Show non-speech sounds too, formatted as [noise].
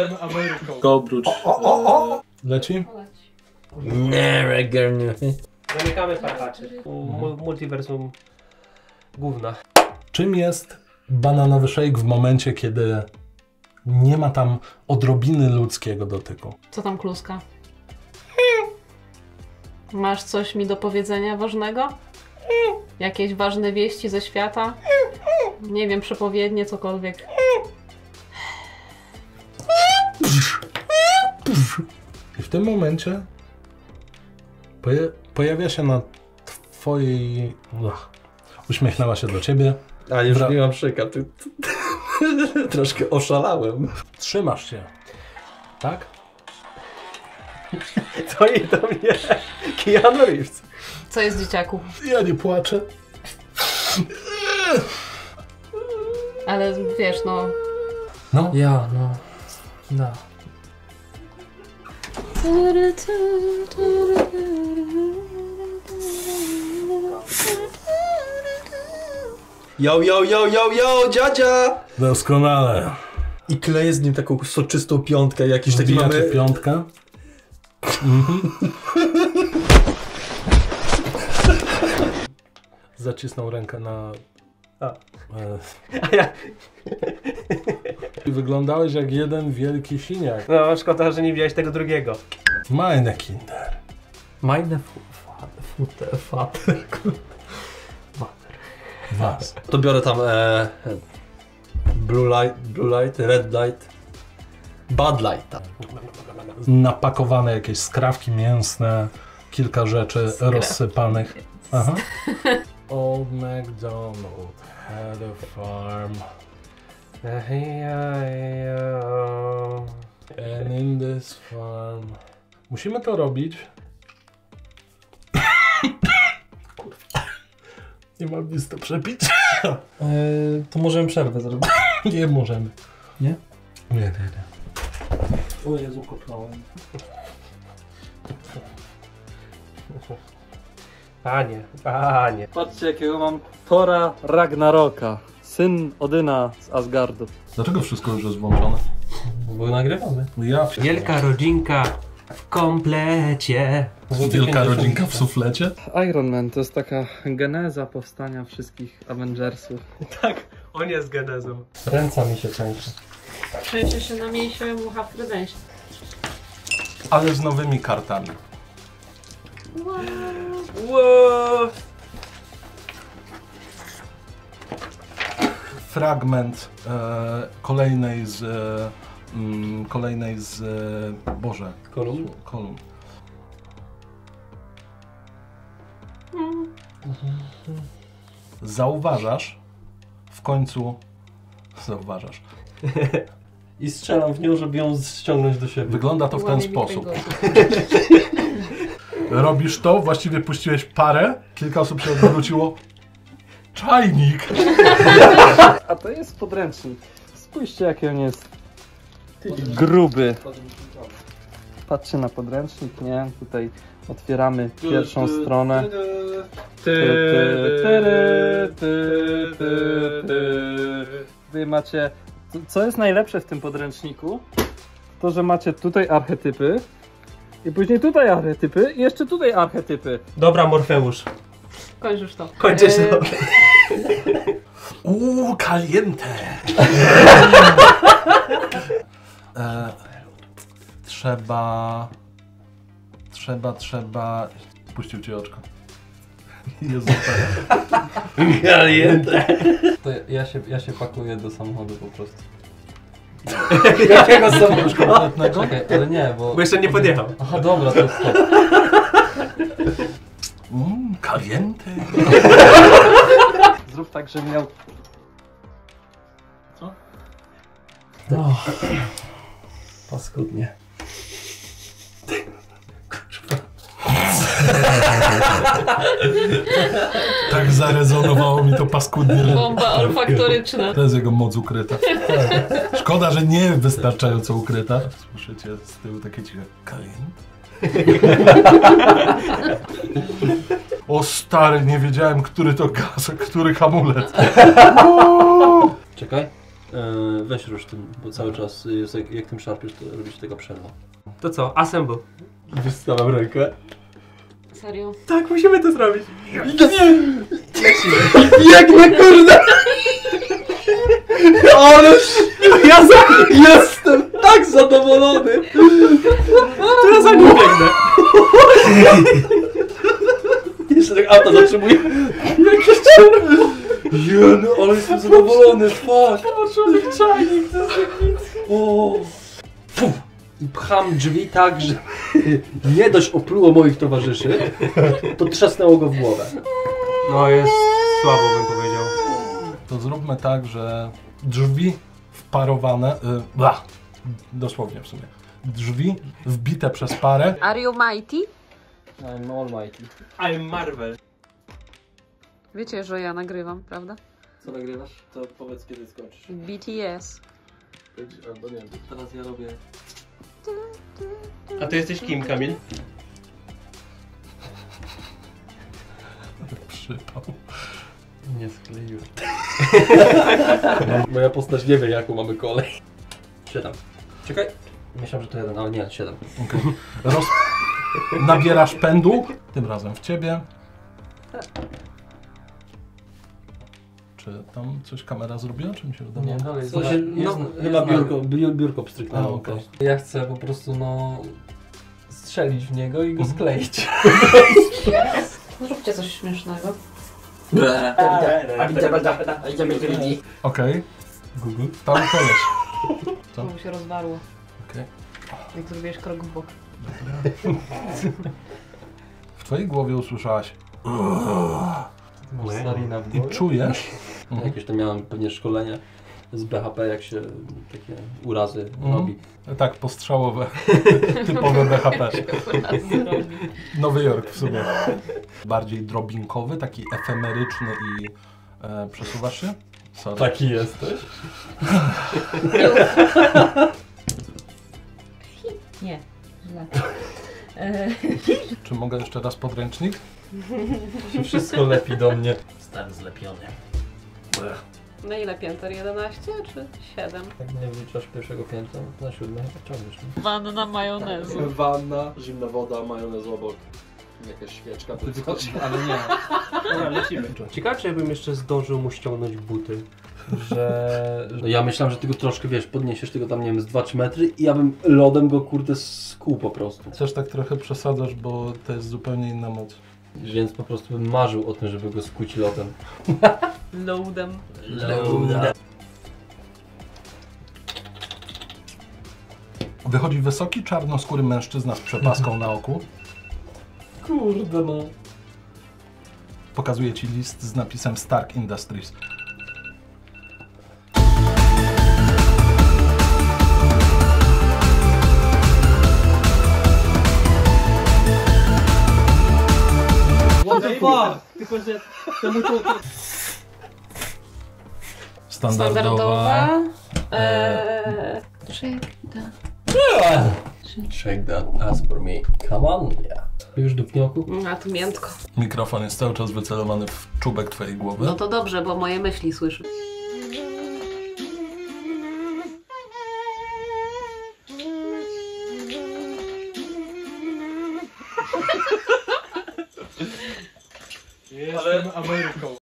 Jestem Ameryką. Go oprócz. e, Leci? Nie, girl. Zamykamy partaczy. Mu- Multiversum gówna. Czym jest bananowy shake w momencie, kiedy nie ma tam odrobiny ludzkiego dotyku? Co tam kluska? Masz coś mi do powiedzenia ważnego? Jakieś ważne wieści ze świata? Nie wiem, przepowiednie, cokolwiek. Tym momencie poja- pojawia się na twojej... Ach, uśmiechnęła się do ciebie. A już Bra- nie mam szyka. Ty, ty, [laughs] troszkę oszalałem. Trzymasz się. Tak? [laughs] To i do mnie. Keanu Reeves. Co jest dzieciaku? Ja nie płaczę. Ale wiesz, no. No, Ja, no. No. Yo, yo, yo, yo, yo, dziadzia! doskonale. I kleję z nim taką soczystą piątkę, jakiś taki Wbijacie mamy... piątkę. Mhm. Zacisnął rękę na... A. E, A ja, wyglądałeś jak jeden wielki siniak. no szkoda, że nie widziałeś tego drugiego. Meine Kinder. Meine Futter, Vater. Was. To biorę tam e, blue light, blue light, red light, bad light. tam. Napakowane jakieś skrawki mięsne, kilka rzeczy rozsypanych. Aha. [laughs] Old MacDonald had a farm and in this farm... Musimy to robić. [coughs] Nie mam nic do przepicia. E, to możemy przerwę zrobić. [coughs] Nie możemy. Nie? Nie, nie, nie. O Jezu, kopnąłem. Panie, panie. Patrzcie jakiego mam Tora Ragnaroka. Syn Odyna z Asgardu. Dlaczego wszystko już jest włączone? Bo nagrywamy. Ja Wielka rodzinka w komplecie. Wielka rodzinka w suflecie? Iron Man to jest taka geneza powstania wszystkich Avengersów. [laughs] Tak, on jest genezą. Ręca mi się trzęsie. Trzęsie się na mięsie mucha w kredensie. Ale z nowymi kartami. Wow. Fragment e, kolejnej z... E, mm, kolejnej z... E, Boże. Kolumn? Kolumn. Zauważasz w końcu... Zauważasz. I strzelam w nią, żeby ją ściągnąć do siebie. Wygląda to w ten sposób. [laughs] Robisz to, właściwie puściłeś parę, kilka osób się odwróciło. Czajnik! [laughs] A to jest podręcznik. Spójrzcie jaki on jest gruby. Patrzcie na podręcznik, nie? Tutaj otwieramy pierwszą stronę. Wy macie... Co jest najlepsze w tym podręczniku? To, że macie tutaj archetypy i później tutaj archetypy i jeszcze tutaj archetypy. Dobra, Morfeusz. Kończysz to. Kończysz E, to. [laughs] Uuu, caliente! [laughs] e, trzeba... Trzeba, trzeba... Puścił ci oczko. Jezu, [laughs] Caliente. To ja się, ja się pakuję do samochodu po prostu. Jakiego są? już kompletnego? Czekaj, ale nie, bo... Bo jeszcze nie podjechał. Aha, dobra, to stop. Mmm, caliente! Zrób tak, że miał... Paskudnie. Tak zarezonowało mi to paskudnie. Bomba olfaktoryczna. To jest jego moc ukryta. Szkoda, że nie wystarczająco ukryta. Słyszycie z tyłu takie ciche caliente? O stary, nie wiedziałem, który to gaz, a który hamulec. [laughs] Czekaj. E, weź rusz tym, bo cały czas jest, jak, jak tym szarpiesz, to robisz tego przerwa. To co? Assemble. Wystawiam rękę. Serio? Tak, musimy to zrobić. [laughs] Jak na kurde! Ale Ja za... jestem tak zadowolony! Teraz za nim biegnę. [laughs] Auto zatrzymuje. Jakiś czerwony. Jeny, ale jestem zadowolony, fuck! czajnik, to O. Fu. I pcham drzwi tak, że nie dość opluło moich towarzyszy, to trzasnęło go w głowę. No jest słabo bym powiedział. To zróbmy tak, że drzwi wparowane, y, bla, dosłownie w sumie, drzwi wbite przez parę, Are you mighty? I'm almighty. I'm Marvel. Wiecie, że ja nagrywam, prawda? Co nagrywasz? To powiedz kiedy skończysz. BTS. Albo nie, teraz ja robię... A ty jesteś kim, Kamil? [laughs] przypał. Nie skleiłem. [laughs] Moja postać nie wie jaką mamy kolej. Siedem. Czekaj. Myślałem, że to jeden, ale nie, siedem. Roz... Nabierasz pędu, tym razem w ciebie. Czy tam coś kamera zrobiła, czy mi się wydawało? dalej. W sensie, jest, no, chyba jest biurko, biur, biurko A, pstryknęło. okej. Ja chcę po prostu, no... Strzelić w niego i go Mhm. skleić. [laughs] Zróbcie coś śmiesznego. Okej. Google. Tam koleś. Co? To mu się rozwarło. Okej. Jak zrobiłeś krok w bok. W twojej głowie usłyszałaś Masz w i głowie? czujesz, Jakieś tam miałem pewnie szkolenie z BHP, jak się takie urazy Mhm. robi. tak, postrzałowe, [laughs] typowe BHP. Nowy Jork w sumie. Bardziej drobinkowy, taki efemeryczny i e, przesuwasz się? Sorry. Taki jesteś? Nie. E, [laughs] Czy mogę jeszcze raz podręcznik? Wszystko lepi do mnie. Stary zlepiony. Na ile pięter? 11 czy 7? Jak nie wliczasz pierwszego piętra, to na siódme chyba ciągniesz. nie? Wanna majonezu. Wanna, zimna woda, majonez obok. Jakaś świeczka, to. Ale nie. Dobra, lecimy. Ciekawe, czy ja bym jeszcze zdążył mu ściągnąć buty. Że... No ja myślałem, że ty go troszkę, wiesz, podniesiesz tego tam, nie wiem, z 2-3 metry i ja bym lodem go, kurde, skuł po prostu. Też tak trochę przesadzasz, bo to jest zupełnie inna moc. Więc po prostu bym marzył o tym, żeby go skuć lodem. [laughs] Loadem. Wychodzi wysoki, czarnoskóry mężczyzna z przepaską na oku. Kurde no. Pokazuje ci list z napisem Stark Industries. Fuck? Tylko, że temu to... Standardowa. Eee, Shake that ass for me. Come on, yeah. Już do wnioku? a tu miętko. Mikrofon jest cały czas wycelowany w czubek twojej głowy. No to dobrze, bo moje myśli słyszy. Jestem Ameryką.